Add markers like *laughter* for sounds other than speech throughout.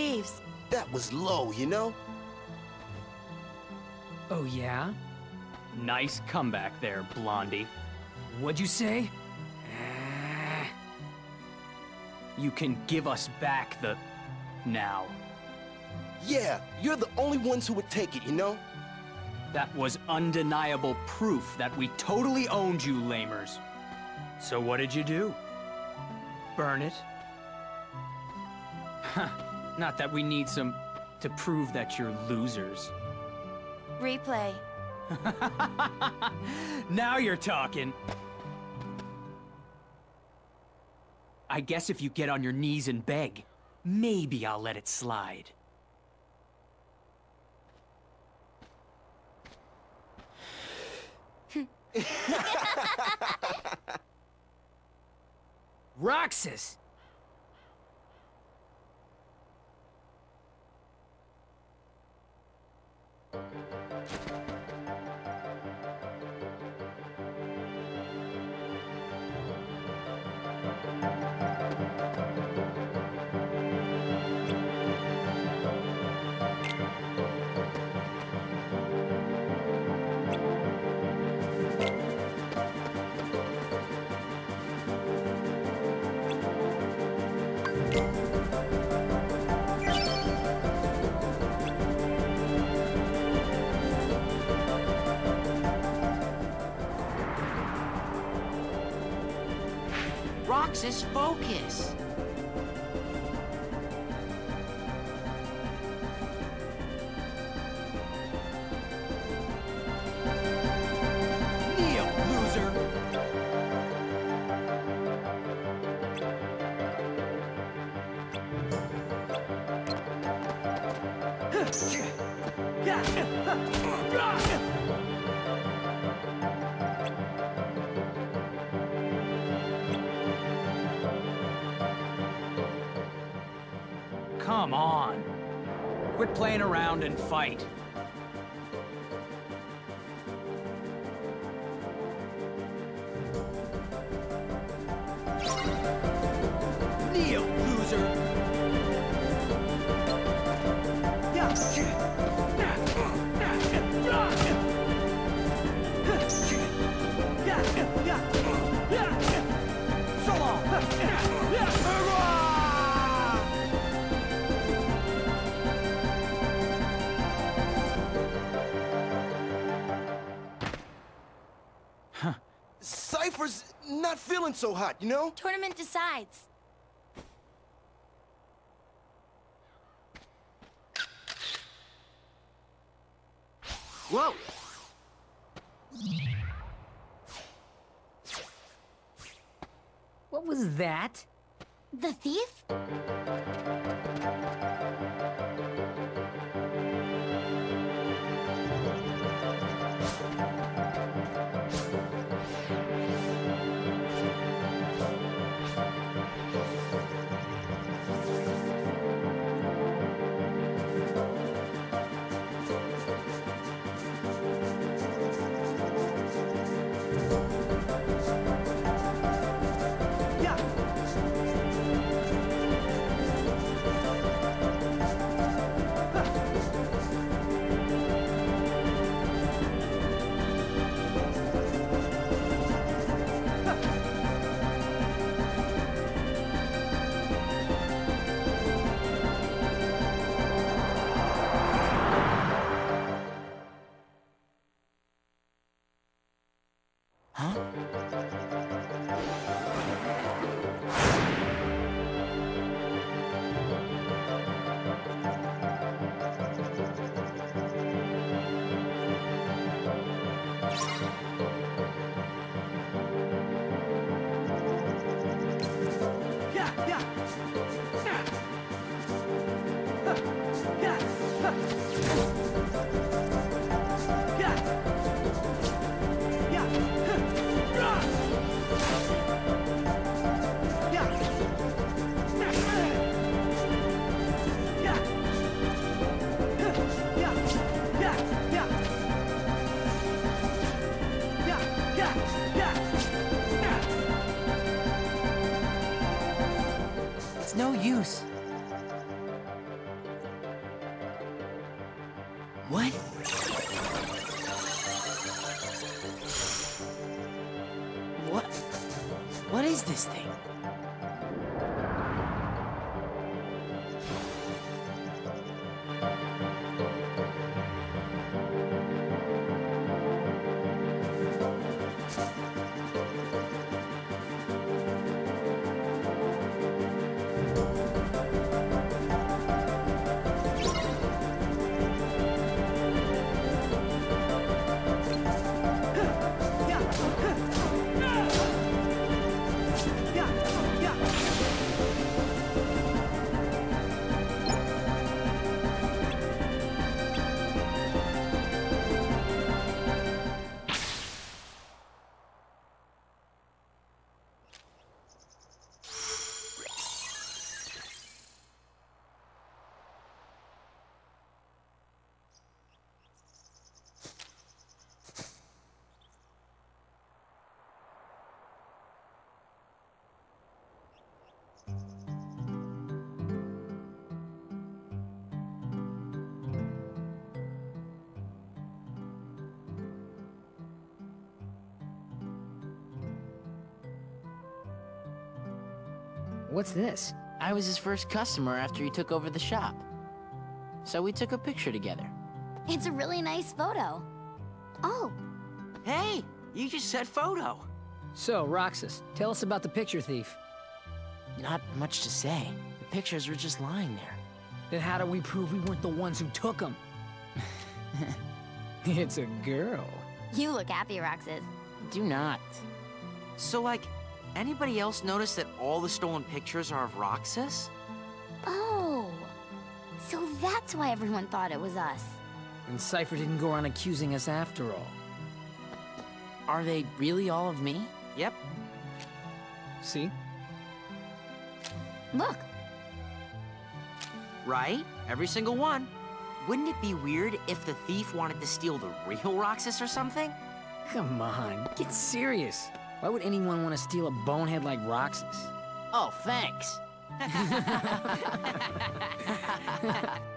thieves. That was low, you know? Oh, yeah? Nice comeback there, Blondie. What'd you say? Eh. You can give us back the... now. Yeah, you're the only ones who would take it, you know? That was undeniable proof that we totally owned you, lamers. So what did you do? Burn it? *laughs* Not that we need some... to prove that you're losers. Replay. *laughs* now you're talking! I guess if you get on your knees and beg, maybe I'll let it slide. *laughs* *laughs* Roxas! Roxas, focus. Kneel, Come on. Quit playing around and fight. Kneel, loser! So long! Seifer's not feeling so hot, you know? Tournament decides. Whoa! What was that? The thief? What? What is this thing? What's this? I was his first customer after he took over the shop. So we took a picture together. It's a really nice photo. Oh, Hey, you just said photo. So, Roxas, tell us about the picture thief. Not much to say. The pictures were just lying there. Then how do we prove we weren't the ones who took them? *laughs* it's a girl. you look happy, Roxas. Do not. So, like, anybody else notice that all the stolen pictures are of Roxas? Oh, so that's why everyone thought it was us. And Seifer didn't go around accusing us after all. Are they really all of me? Yep. See? Look, Right? Every single one. Wouldn't it be weird if the thief wanted to steal the real Roxas or something? Come on, get serious. Why would anyone want to steal a bonehead like Roxas? Oh, thanks. *laughs* *laughs*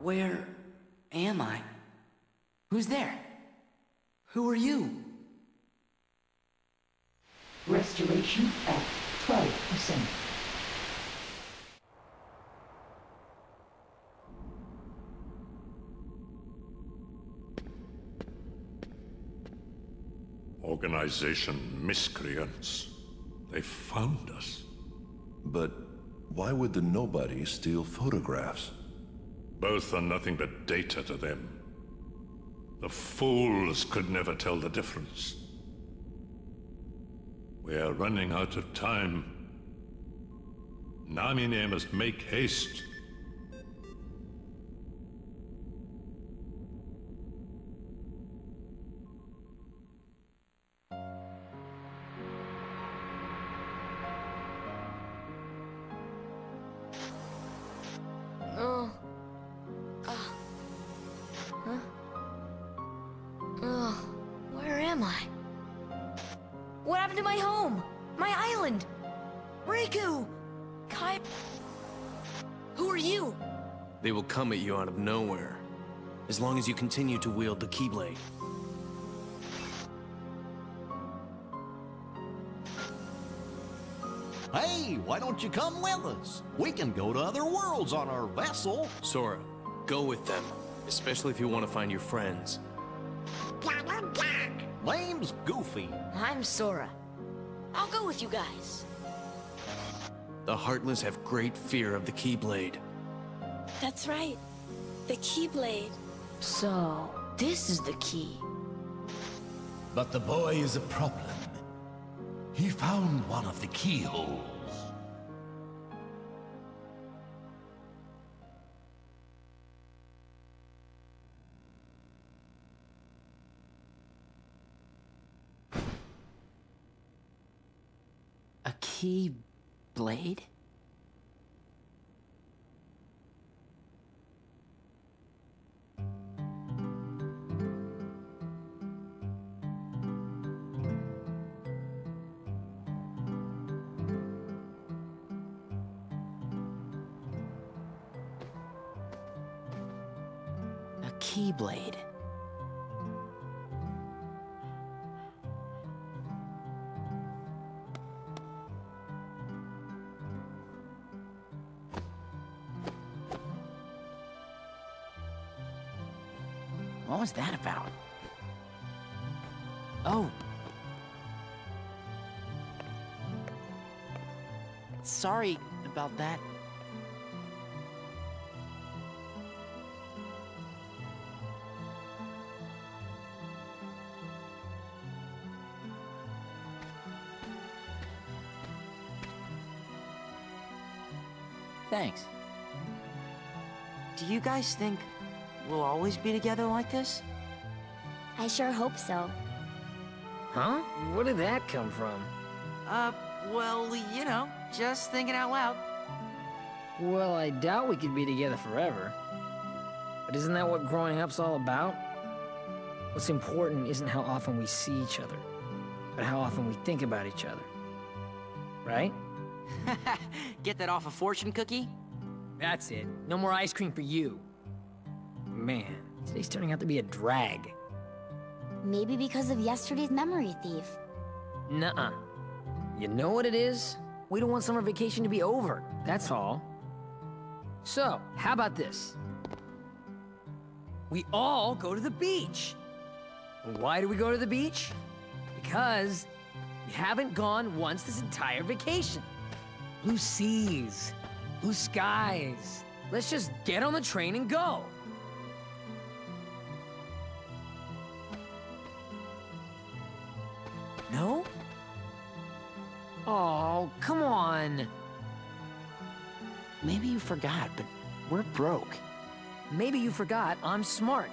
Where am I? Who's there? Who are you? Restoration at 12%. Organization miscreants. They found us. But why would the nobody steal photographs? Both are nothing but data to them. The fools could never tell the difference. We are running out of time. Namine must make haste. Happened to my home? My island? Riku! Kai... Who are you? They will come at you out of nowhere. As long as you continue to wield the Keyblade. Hey, why don't you come with us? We can go to other worlds on our vessel. Sora, go with them. Especially if you want to find your friends. Name's Goofy. I'm Sora. I'll go with you guys. The Heartless have great fear of the Keyblade. That's right. The Keyblade. So, this is the key. But the boy is a problem. He found one of the keyholes. Key blade? A keyblade. What was that about? Oh. Sorry about that. Thanks. Do you guys think we'll always be together like this? I sure hope so. Huh? Where did that come from? Uh, well, you know, just thinking out loud. Well, I doubt we could be together forever. But isn't that what growing up's all about? What's important isn't how often we see each other, but how often we think about each other. Right? *laughs* Get that off a fortune cookie? That's it. No more ice cream for you. Man, today's turning out to be a drag. Maybe because of yesterday's memory thief. Nuh-uh. You know what it is? We don't want summer vacation to be over, that's all. So, how about this? We all go to the beach. Why do we go to the beach? Because we haven't gone once this entire vacation. Blue seas, blue skies. Let's just get on the train and go. No? Oh, come on. Maybe you forgot, but we're broke. Maybe you forgot I'm smart.